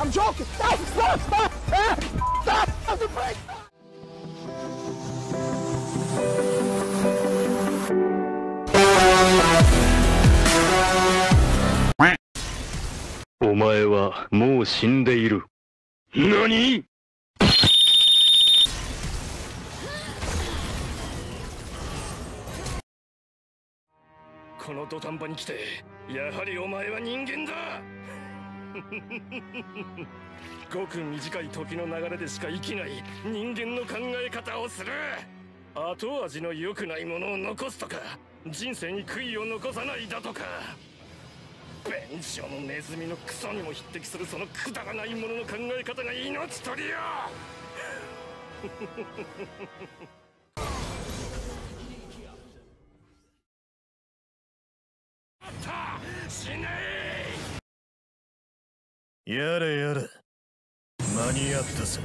I'm joking. Stop! Stop! Stop! Ah! Stop! Stop the brake! お前はもう死んでいる。何この土壇場に来てやはりお前は人間だごく短い時の流れでしか生きない人間の考え方をする。後味の良くないものを残すとか人生に悔いを残さないだとか。便所のネズミのクソにも匹敵するそのくだらないものの考え方が命取りよ。死ねやれやれ。間に合ったぞ。